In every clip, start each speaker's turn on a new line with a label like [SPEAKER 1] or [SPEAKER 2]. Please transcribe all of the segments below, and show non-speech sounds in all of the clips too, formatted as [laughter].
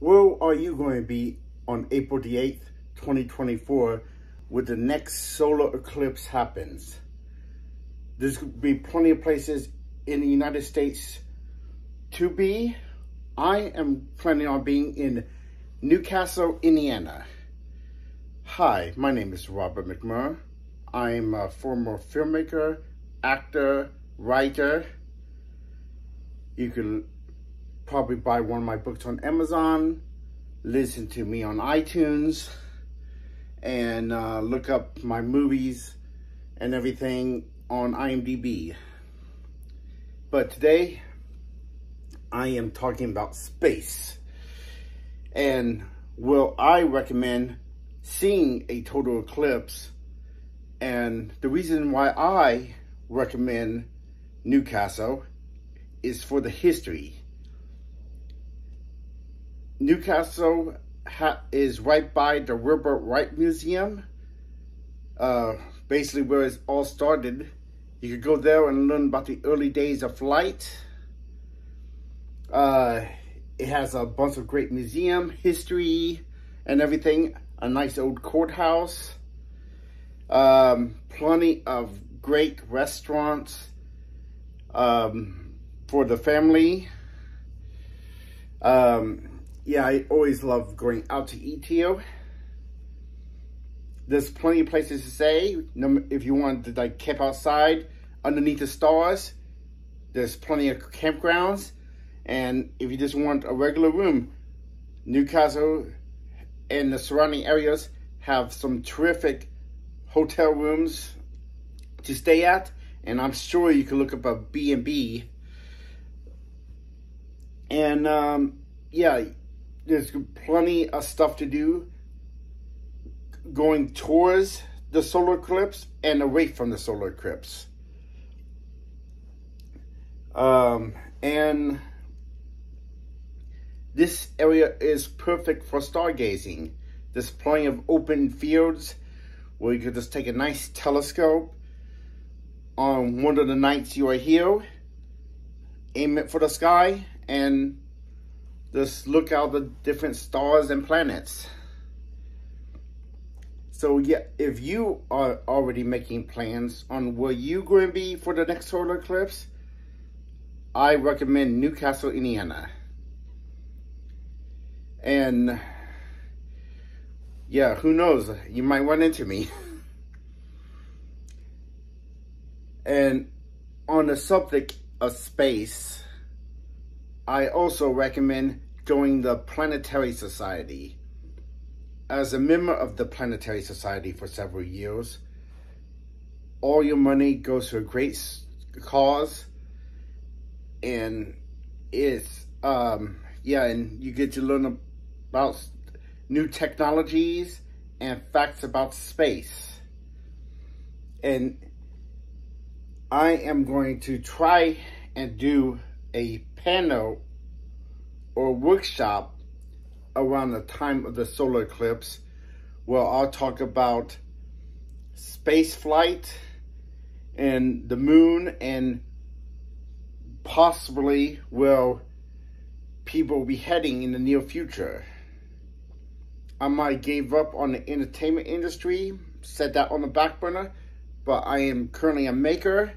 [SPEAKER 1] Where are you going to be on April the 8th, 2024, when the next solar eclipse happens? There's going to be plenty of places in the United States to be. I am planning on being in New Castle, Indiana. Hi, my name is Robert McMurrer. I'm a former filmmaker, actor, writer. You can probably buy one of my books on Amazon, listen to me on iTunes, and uh, look up my movies and everything on IMDb. But today, I am talking about space. And will I recommend seeing a total eclipse? And the reason why I recommend New Castle is for the history. New Castle is right by the Wilbur Wright Museum, uh, basically where it all started. You could go there and learn about the early days of flight. Uh, it has a bunch of great museum history and everything. A nice old courthouse. Um, plenty of great restaurants um, for the family. Um, yeah, I always love going out to eat here. There's plenty of places to stay. If you want to like camp outside underneath the stars, there's plenty of campgrounds. And if you just want a regular room, New Castle and the surrounding areas have some terrific hotel rooms to stay at. And I'm sure you can look up a B&B. And um, yeah, there's plenty of stuff to do going towards the solar eclipse and away from the solar eclipse. Um, and this area is perfect for stargazing. There's plenty of open fields where you could just take a nice telescope on one of the nights you are here, aim it for the sky, and just look out the different stars and planets. So yeah, if you are already making plans on where you going to be for the next solar eclipse, I recommend New Castle, Indiana. And yeah, who knows? You might run into me. [laughs] and on the subject of space, I also recommend joining the Planetary Society. As a member of the Planetary Society for several years, all your money goes to a great cause and it's, um, yeah, and you get to learn about new technologies and facts about space. And I am going to try and do a panel or workshop around the time of the solar eclipse where I'll talk about space flight and the moon and possibly where people will be heading in the near future. I might gave up on the entertainment industry, set that on the back burner, but I am currently a maker,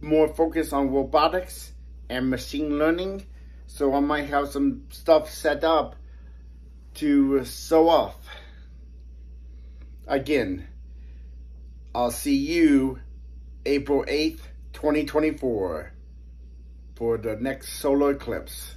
[SPEAKER 1] more focused on robotics and machine learning so I might have some stuff set up to sew off. Again, I'll see you April 8th, 2024 for the next solar eclipse.